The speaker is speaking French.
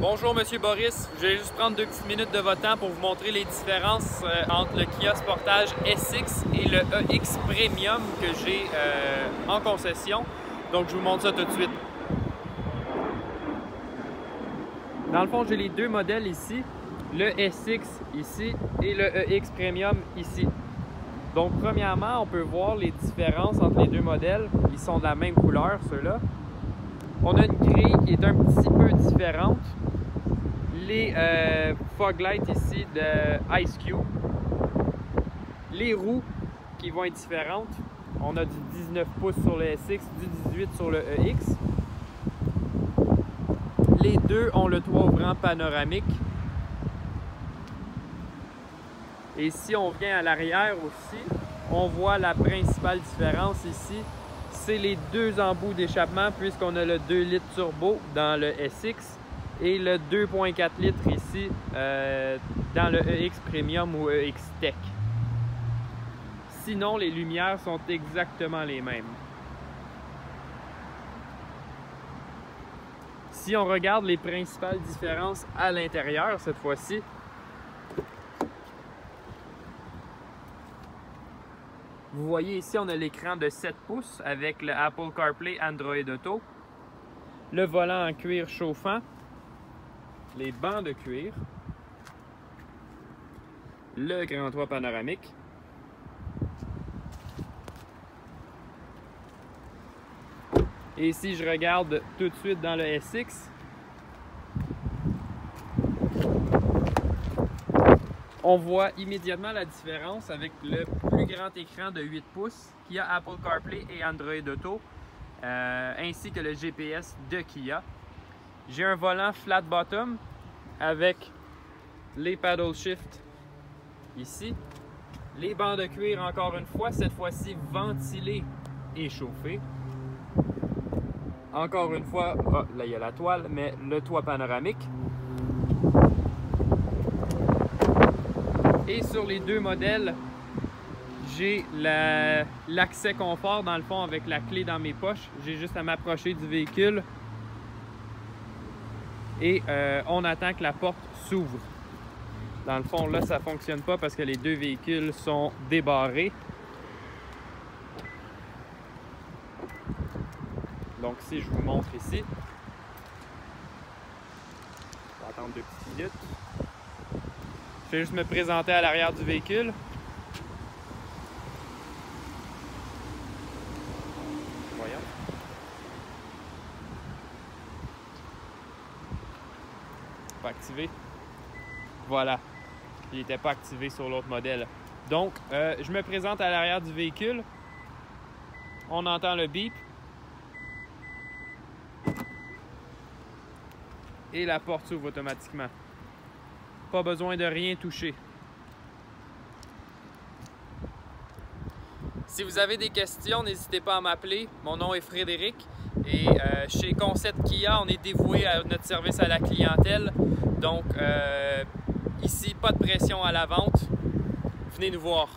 Bonjour Monsieur Boris, je vais juste prendre deux petites minutes de votre temps pour vous montrer les différences euh, entre le Kia Sportage SX et le EX Premium que j'ai euh, en concession. Donc je vous montre ça tout de suite. Dans le fond, j'ai les deux modèles ici, le SX ici et le EX Premium ici. Donc premièrement, on peut voir les différences entre les deux modèles. Ils sont de la même couleur, ceux-là. On a une grille qui est un petit peu différente. Les euh, fog lights ici de Ice Cube. Les roues qui vont être différentes. On a du 19 pouces sur le SX, du 18 sur le EX. Les deux ont le toit ouvrant panoramique. Et si on vient à l'arrière aussi, on voit la principale différence ici les deux embouts d'échappement puisqu'on a le 2 litres turbo dans le SX et le 2.4 litres ici euh, dans le EX Premium ou EX Tech. Sinon, les lumières sont exactement les mêmes. Si on regarde les principales différences à l'intérieur cette fois-ci, Vous voyez ici, on a l'écran de 7 pouces avec le Apple CarPlay Android Auto, le volant en cuir chauffant, les bancs de cuir, le grand toit panoramique, Et si je regarde tout de suite dans le SX, on voit immédiatement la différence avec le plus grand écran de 8 pouces qui a Apple CarPlay et Android Auto, euh, ainsi que le GPS de Kia. J'ai un volant flat bottom avec les paddle shift ici. Les bancs de cuir encore une fois, cette fois-ci ventilés et chauffés. Encore une fois, oh, là il y a la toile, mais le toit panoramique. Et sur les deux modèles, j'ai l'accès confort dans le fond avec la clé dans mes poches. J'ai juste à m'approcher du véhicule et euh, on attend que la porte s'ouvre. Dans le fond, là, ça ne fonctionne pas parce que les deux véhicules sont débarrés. Donc, si je vous montre ici, on va attendre deux petites minutes. Je vais juste me présenter à l'arrière du véhicule. Voyons. Pas activé. Voilà. Il n'était pas activé sur l'autre modèle. Donc, euh, je me présente à l'arrière du véhicule. On entend le bip. Et la porte s'ouvre automatiquement. Pas besoin de rien toucher. Si vous avez des questions, n'hésitez pas à m'appeler. Mon nom est Frédéric et euh, chez Concept Kia, on est dévoué à notre service à la clientèle. Donc euh, ici, pas de pression à la vente. Venez nous voir.